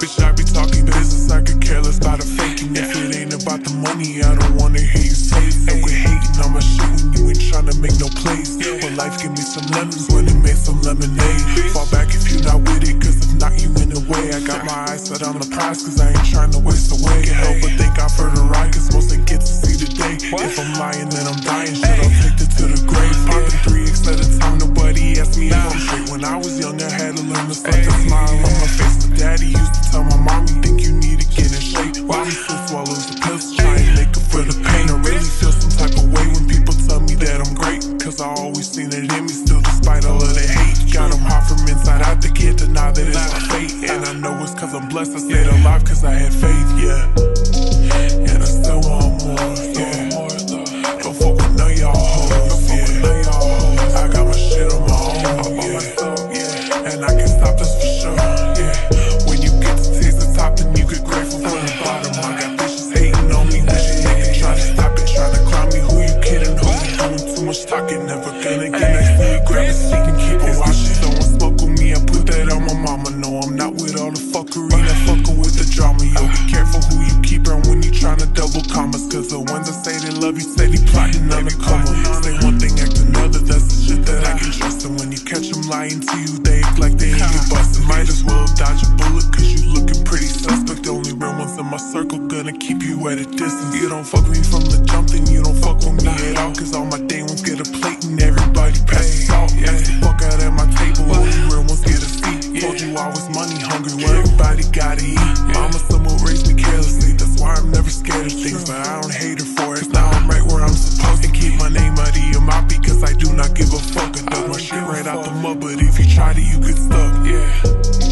Bitch, I be talking business, I could care less about a faking. If it ain't about the money, I don't wanna hear you say it. So quit hating on my shit when you ain't tryna make no plays. But life give me some lemons when it made some lemonade. Fall back if you're not with it, cause if not, you in the way. I got my eyes set on the prize, cause I ain't trying to waste away. Can't help but think I'm for the ride, cause most ain't get to see the day. If I'm lying, then I'm dying. Shit, I'll take it to the grave. Popping three X at a time, nobody asked me if I'm straight. When I was young, I had to learn to suck a smile on my face. Daddy used to tell my mommy, think you need to get in shape. Mommy still swallows the pills, try and make up for the pain. I really feel some type of way when people tell me that I'm great. Cause I always seen it in me still, despite all of the hate. Got them hot from inside out, they can't deny that it's my fate. And I know it's cause I'm blessed, I stayed alive cause I had faith, yeah. And I still want more. Yeah. I got my shit on my own. And I can stop this for sure, yeah. When you get to grateful for the bottom. I got bitches hating on me, wishing they could try to stop it, trying to climb me. Who you kidding? Who you doing too much talking? Never gonna get next to you, grab a seat and keep it watching. Someone smoke with me, I put that on my mama. No, I'm not with all the fuckery, not fucking with the drama. Yo, be careful who you keep around when you tryna double commas. Cause the ones that say they love you say they plotting on come Say one thing, act another, that's the shit that I can trust. And when you catch them lying to you, they act like they ain't busted. Might as well dodge a you at a distance. You don't fuck with me from the jump, then you don't fuck with me at all. Cause all my day ones get a plate and everybody pass the salt. Pass the fuck out at my table, only real ones get a seat. Told you I was money hungry, where everybody gotta eat. Mama someone raised me carelessly, that's why I'm never scared of things. But I don't hate her for it, now I'm right where I'm supposed to keep my name out of your mouth because I do not give a fuck. I dug my shit right out the mud, but if you try to, you get stuck, yeah.